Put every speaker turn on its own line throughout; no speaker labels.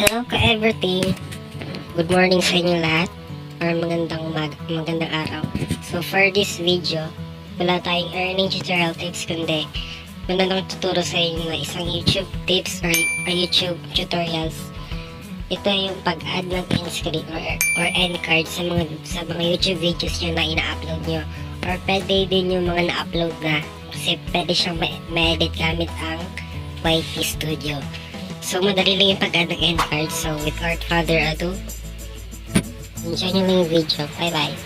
Hello ka-everything! Good morning sa inyo lahat or magandang umaga, magandang araw. So for this video, wala tayong earning tutorial tips kundi muna lang tuturo sa inyo na isang YouTube tips or, or YouTube tutorials. Ito yung pag-add ng end screen or, or end card sa mga sa mga YouTube videos nyo na ina-upload nyo. Or pwede din yung mga na-upload na kasi pwede siyang ma-edit gamit ang YT Studio. So, madali lang yung pag-add ng end card. So, without further ado, enjoy nyo lang yung video. Bye-bye.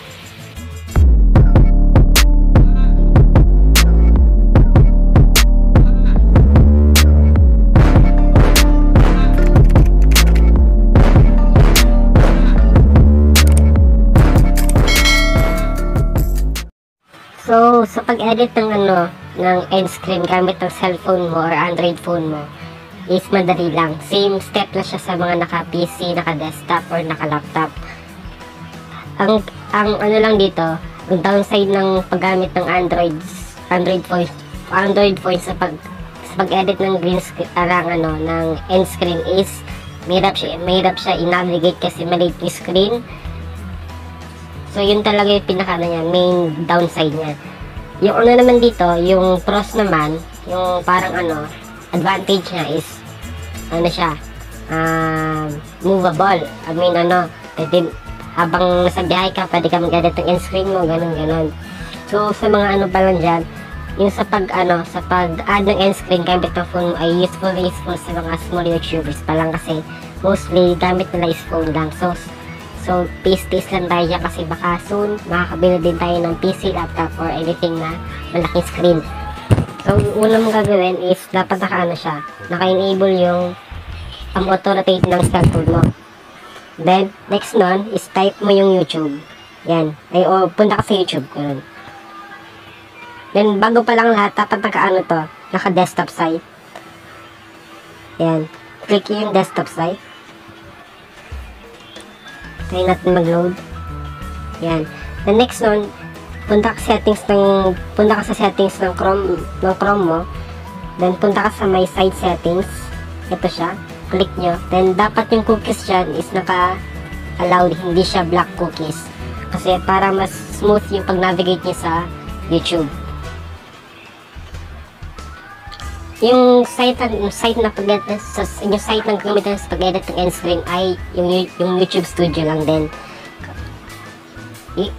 So, sa pag-edit ng ano, ng end screen gamit ng cellphone mo or Android phone mo, is madali lang. Same step na siya sa mga naka-PC, naka-desktop, or naka-laptop. Ang, ang ano lang dito, ang downside ng paggamit ng Android, Android phone, Android phone sa pag sa pag-edit ng green screen, arang ano, ng end screen is mahirap siya, mahirap siya i-navigate kasi maliit yung screen. So, yun talaga yung pinaka ano niya, main downside niya. Yung ano naman dito, yung pros naman, yung parang ano, advantage niya is ano siya? Uh, movable. I mean ano pwede habang nasa biyahe ka pwede ka mag-edit ng end screen mo ganun ganun. So sa mga ano pa lang dyan yung sa pag ano sa pag add ng end screen gamit ng phone ay useful useful sa mga small youtubers pa lang kasi mostly gamit nila is phone lang. So so pace lang tayo dyan kasi baka soon makakabili din tayo ng PC, laptop or anything na malaking screen So, una mong gagawin is dapat naka ano siya, naka-enable yung um, auto-rotate ng cellphone mo. Then, next nun is type mo yung YouTube. Yan. Ay, o, punta ka sa YouTube. Ganun. Then, bago pa lang lahat, dapat naka-ano to, naka-desktop site. Yan. Click yung desktop site. Try natin mag-load. Yan. The next one, punta ka settings ng punta ka sa settings ng Chrome ng Chrome mo. Then punta ka sa my site settings. Ito siya. Click nyo. Then dapat yung cookies dyan is naka allowed hindi siya black cookies. Kasi para mas smooth yung pag navigate nyo sa YouTube. Yung site yung site na pag sa yung site ng gamitin sa pag-edit ng end screen ay yung, yung YouTube Studio lang din.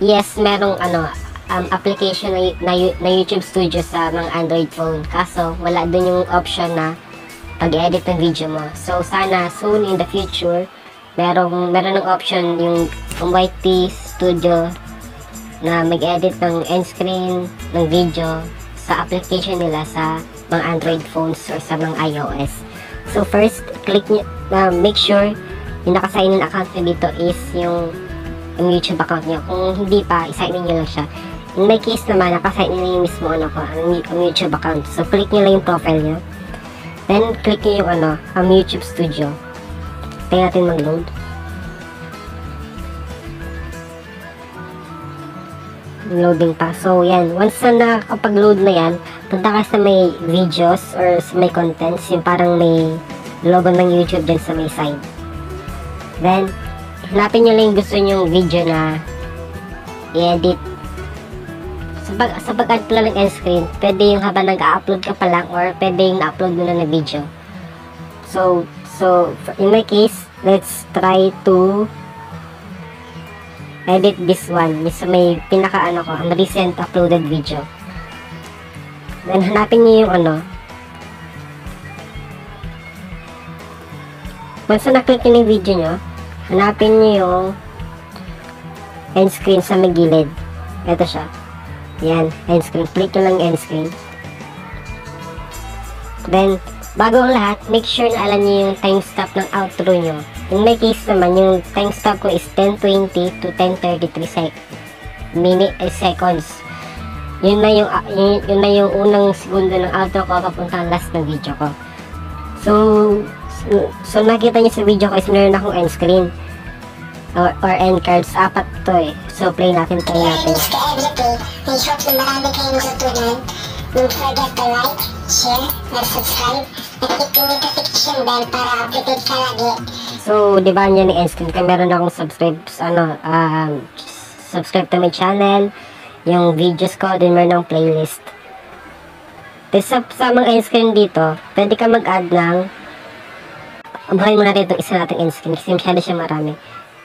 Yes merong ano um, application na, na, na YouTube Studio sa mga Android phone. Kaso, wala dun yung option na pag-edit ng video mo. So, sana soon in the future, merong, meron ng option yung YT Studio na mag-edit ng end screen ng video sa application nila sa mga Android phones or sa mga iOS. So, first, click nyo, uh, make sure yung nakasign in account nyo dito is yung yung YouTube account nyo. Kung hindi pa, isign in nyo lang siya. My case naman, nakasign in na yung mismo ano ko, ang, ang YouTube account. So, click nyo lang yung profile nyo. Then, click nyo yung ano, ang YouTube Studio. Tayo natin mag-load. Loading pa. So, yan. Once na nakakapag-load na yan, punta ka sa may videos or sa may contents, yung parang may logo ng YouTube dyan sa may side. Then, hanapin nyo lang yung gusto nyong video na i-edit sa pag, sa pag-add pala ng end screen, pwede yung habang nag-upload ka pa lang or pwede yung na-upload mo na na video. So, so, in my case, let's try to edit this one. Sa may pinaka ano ko, ang recent uploaded video. Then, hanapin niyo yung ano. Once na niyo yung video nyo, hanapin niyo yung end screen sa may gilid. Ito siya. Yan, end screen. Click nyo lang end screen. Then, bago ang lahat, make sure na alam nyo yung timestamp ng outro nyo. In my case naman, yung timestamp ko is 1020 to 1033 sec minute eh, seconds. Yun na yung, uh, yun, yun na yung unang segundo ng outro ko papuntang last ng video ko. So, so, so nakita niyo sa video ko is meron akong end screen or, or end cards. Apat to eh. So, play natin, play natin. I hope na marami kayong natutunan. Don't forget to like, share, and subscribe, and hit the notification bell para updated ka lagi So, di ba niya ni Enskin, kaya meron akong subscribe, ano, um, subscribe to my channel, yung videos ko, din meron akong playlist. Tapos sa, sa mga Enskin dito, pwede ka mag-add ng, buhay mo natin itong isa nating Enskin, kasi masyado siya marami.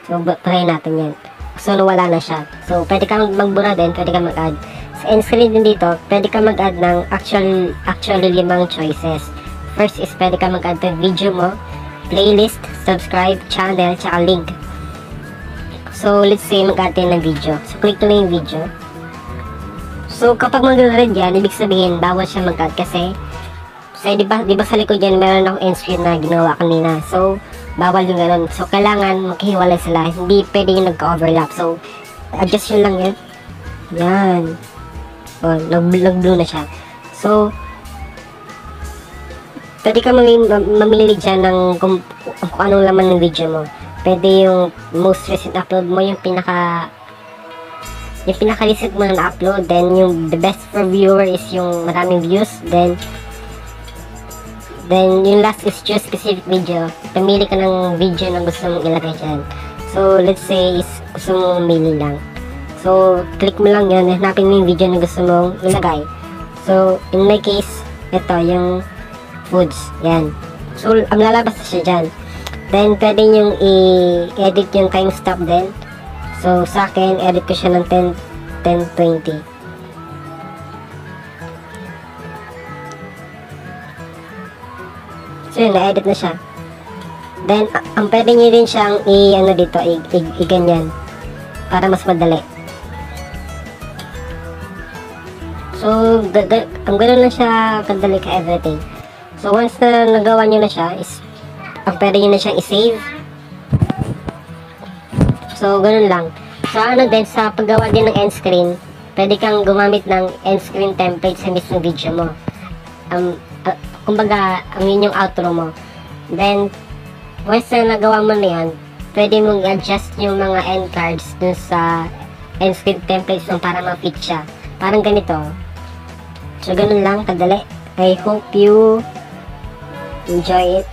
So, try natin yan. So, nawala na siya. So, pwede kang magbura din, pwede kang mag-add. Sa end screen din dito, pwede kang mag-add ng actual, actually limang choices. First is pwede kang mag-add ng video mo, playlist, subscribe, channel, tsaka link. So, let's say mag-add tayo ng video. So, click ko yung video. So, kapag mag-read yan, ibig sabihin, bawal siya mag-add kasi So, di ba, di ba sa likod yan, meron akong end screen na ginawa kanina. So, bawal yung ganun. So, kailangan maghiwalay sila. Hindi pwede yung nagka-overlap. So, adjust yun lang yun. Yan. O, nag- nag-blue na siya. So, pwede ka mamili, mamili dyan ng kung, kung anong laman ng video mo. Pwede yung most recent upload mo, yung pinaka yung pinaka-recent mo na na-upload. Then, yung the best for viewer is yung maraming views. Then, Then, yung last is just specific video. Pumili ka ng video na gusto mong ilagay dyan. So, let's say, is gusto mong umili lang. So, click mo lang yun, hanapin mo yung video na gusto mong ilagay. So, in my case, ito, yung foods. Yan. So, ang lalabas na siya dyan. Then, pwede yung i-edit yung timestamp din. So, sa akin, edit ko siya ng 10, 10.20. So yun, na-edit na siya. Then, ang pwede nyo rin siyang i-ano dito, i-ganyan. Para mas madali. So, ang gano'n lang siya kadali ka everything. So, once na nagawa nyo na siya, is, ang pwede nyo na siyang i-save. So, ganun lang. So, ano din, sa paggawa din ng end screen, pwede kang gumamit ng end screen template sa mismong video mo. Um, kumbaga, ang yun yung outro mo. Then, once na nagawa mo na yan, pwede mong adjust yung mga end cards dun sa end screen templates mo para ma-fit siya. Parang ganito. So, ganun lang, kadali. I hope you enjoy it.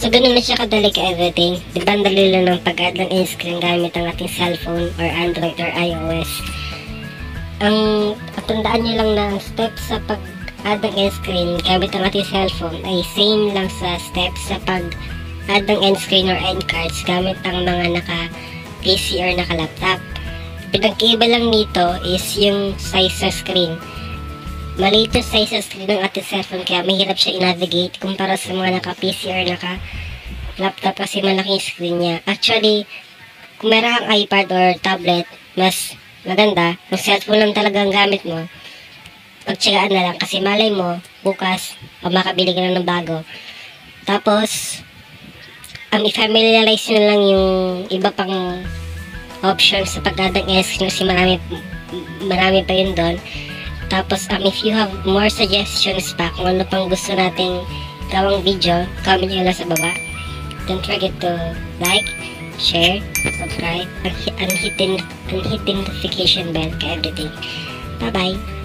So, ganun na siya kadali ka everything. Di ba ang dali lang ng pag-add ng end screen gamit ang ating cellphone or Android or iOS. Ang at tandaan nyo lang na ang steps sa pag-add ng end screen gamit ang ating cellphone ay same lang sa steps sa pag-add ng end screen or end cards gamit ang mga naka PC or naka laptop. Pinagkaiba lang nito is yung size sa screen. Maliit yung size sa screen ng ating cellphone kaya mahirap siya i-navigate kumpara sa mga naka PC or naka laptop kasi malaki yung screen niya. Actually, kung meron kang iPad or tablet, mas maganda. Kung cellphone lang talaga ang gamit mo, pagtsagaan na lang kasi malay mo, bukas, o makabili ka na ng bago. Tapos, um, i-familiarize nyo lang yung iba pang options sa pagdadang S kasi marami, marami pa yun doon. Tapos, um, if you have more suggestions pa kung ano pang gusto nating gawang video, comment nyo lang sa baba. Don't forget to like, share, subscribe, and hit, and hit, and hit the notification bell ka everything. Bye-bye!